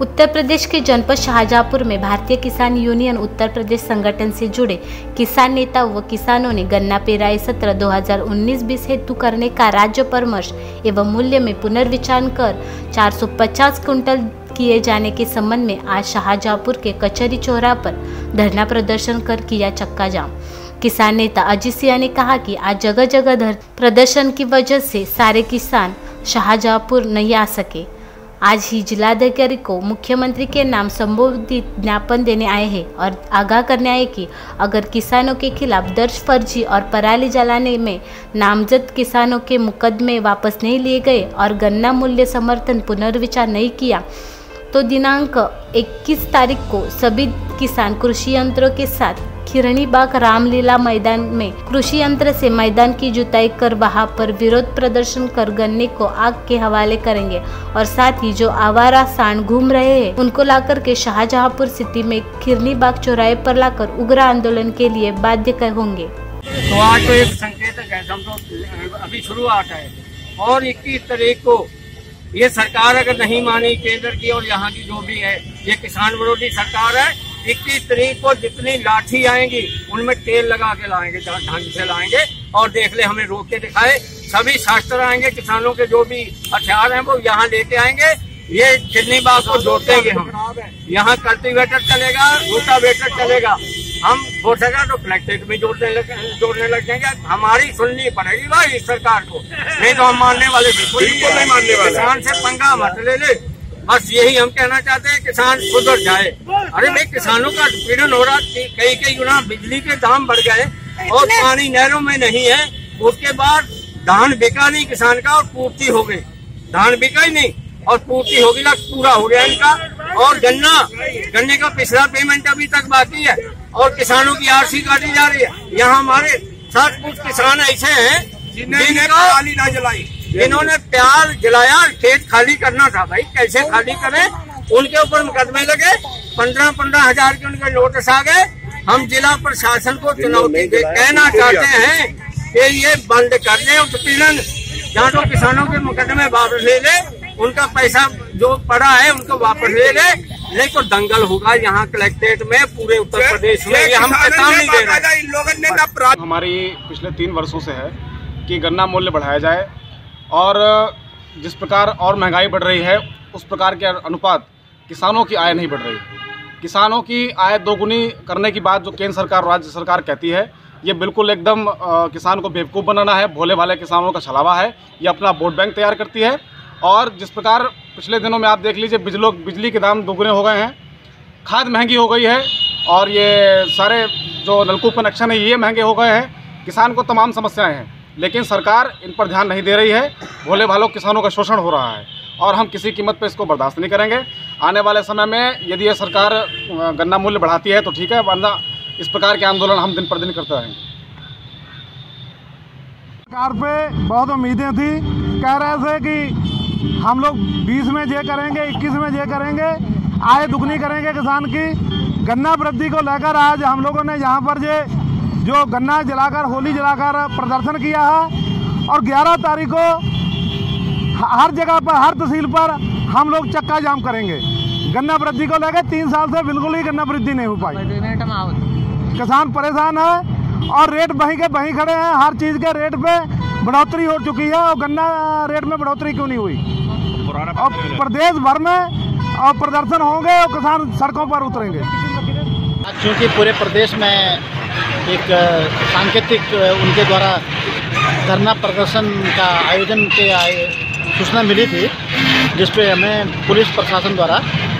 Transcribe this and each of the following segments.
उत्तर प्रदेश के जनपद शाहजहांपुर में भारतीय किसान यूनियन उत्तर प्रदेश संगठन से जुड़े किसान नेता व किसानों ने गन्ना पेराई सत्र 2019-20 हेतु करने का राज्य परामर्श एवं मूल्य में पुनर्विचार कर 450 कुंटल किए जाने के संबंध में आज शाहजहांपुर के कचहरी चौरा पर धरना प्रदर्शन कर किया चक्का जाम। किसान नेता अजीत सिंह ने कहा कि आज जगह जगह प्रदर्शन की वजह से सारे किसान शाहजहांपुर नहीं आ सके। आज ही जिलाधिकारी को मुख्यमंत्री के नाम संबोधित ज्ञापन देने आए हैं और आगाह करने आए कि अगर किसानों के खिलाफ दर्ज फर्जी और पराली जलाने में नामजद किसानों के मुकदमे वापस नहीं लिए गए और गन्ना मूल्य समर्थन पुनर्विचार नहीं किया तो दिनांक 21 तारीख को सभी किसान कृषि यंत्रों के साथ खिरणी बाग रामलीला मैदान में कृषि यंत्र से मैदान की जुताई कर वहाँ पर विरोध प्रदर्शन कर गन्ने को आग के हवाले करेंगे और साथ ही जो आवारा सांड घूम रहे हैं, उनको लाकर के शाहजहांपुर सिटी में खिरनी बाग चौराहे पर लाकर उग्र आंदोलन के लिए बाध्य होंगे। तो आज तो एक है समझो अभी शुरुआत है और इक्कीस तारीख को ये सरकार अगर नहीं मानी केंद्र की और यहाँ की जो भी है, ये किसान विरोधी सरकार है इक्कीस तारीख को जितनी लाठी आएँगी उनमें तेल लगा के लाएँगे ढंग से लाएँगे। और देख ले हमें रोक के दिखाए। सभी शास्त्र आएँगे किसानों के जो भी हथियार हैं वो यहाँ लेके आएँगे। ये कितनी बात को जोतेंगे हम। यहाँ कल्टीवेटर चलेगा रोटावेटर चलेगा। हम हो सका तो फ्लैक्टेट भी जोड़ने लग जोड़ने लग जाएँगे। हमारी सुननी पड़ेगी भाई इस सरकार को। नहीं तो हम मानने वाले बिल्कुल नहीं मानने वाले। किसान से पंगा मत ले ले। बस यही हम कहना चाहते हैं किसान सुधर जाए। अरे भाई किसानों का उत्पीड़न हो रहा कई कई गुना बिजली के दाम बढ़ गए और पानी नहरों में नहीं है। उसके बाद धान बिका नहीं किसान का और पूर्ति हो गई। धान बिका ही नहीं और पूर्ति होगी ना पूरा हो गया इनका। और गन्ना गन्ने का पिछला पेमेंट अभी तक बाकी है और किसानों की आरसी काटी जा रही है। यहाँ हमारे साथ कुछ किसान ऐसे हैं जिन्हें ना जलाई। इन्होंने प्यार जलाया खेत खाली करना था भाई कैसे खाली करें? उनके ऊपर मुकदमे लगे पंद्रह पंद्रह हज़ार के उनके नोटिस आ गए। हम जिला प्रशासन को चुनौती दे कहना चाहते हैं कि ये बंद कर दे उत्पीड़न। जहाँ तो किसानों के मुकदमे वापस ले ले उनका पैसा जो पड़ा है उनको वापस ले ले। नहीं तो दंगल होगा यहाँ कलेक्ट्रेट में पूरे उत्तर प्रदेश में। ये हम चेतावनी दे रहे हैं। हमारी पिछले तीन वर्षों से है कि गन्ना मूल्य बढ़ाया जाए और जिस प्रकार और महँगाई बढ़ रही है, उस प्रकार के अनुपात किसानों की आय नहीं बढ़ रही। किसानों की आय दोगुनी करने की बात जो केंद्र सरकार, राज्य सरकार कहती है, ये बिल्कुल एकदम किसान को बेवकूफ़ बनाना है, भोले भाले किसानों का छलावा है, ये अपना वोट बैंक तैयार करती है। और जिस प्रकार पिछले दिनों में आप देख लीजिए, बिजलों, बिजली के दाम दोगुने हो गए हैं, खाद महँगी हो गई है, और ये सारे जो नलकूप कनेक्शन है, ये महँगे हो गए हैं। किसान को तमाम समस्याएँ हैं। लेकिन सरकार इन पर ध्यान नहीं दे रही है। भोले भालों किसानों का शोषण हो रहा है और हम किसी कीमत पर इसको बर्दाश्त नहीं करेंगे। आने वाले समय में यदि ये सरकार गन्ना मूल्य बढ़ाती है तो ठीक है, वरना इस प्रकार के आंदोलन हम दिन पर दिन करते रहेंगे। सरकार पे बहुत उम्मीदें थी। कह रहे थे कि हम लोग 20 में जे करेंगे 21 में जे करेंगे, आय दुगनी करेंगे किसान की। गन्ना वृद्धि को लेकर आज हम लोगों ने यहाँ पर जे जो गन्ना जलाकर होली जलाकर प्रदर्शन किया है और 11 तारीख को हर जगह पर हर तहसील पर हम लोग चक्का जाम करेंगे। गन्ना वृद्धि को लेकर तीन साल से बिल्कुल ही गन्ना वृद्धि नहीं हो पाई। किसान परेशान है और रेट वहीं के वहीं खड़े हैं। हर चीज़ के रेट पे बढ़ोतरी हो चुकी है और गन्ना रेट में बढ़ोतरी क्यों नहीं हुई? और प्रदेश भर में और प्रदर्शन होंगे और किसान सड़कों पर उतरेंगे। क्योंकि पूरे प्रदेश में एक सांकेतिक उनके द्वारा धरना प्रदर्शन का आयोजन के सूचना मिली थी, जिस पे हमें पुलिस प्रशासन द्वारा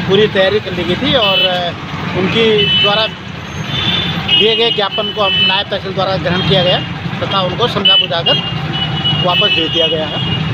पूरी तैयारी कर ली गई थी और उनकी द्वारा दिए गए ज्ञापन को नायब तहसील द्वारा ग्रहण किया गया तथा उनको समझा बुझाकर वापस भेज दिया गया है।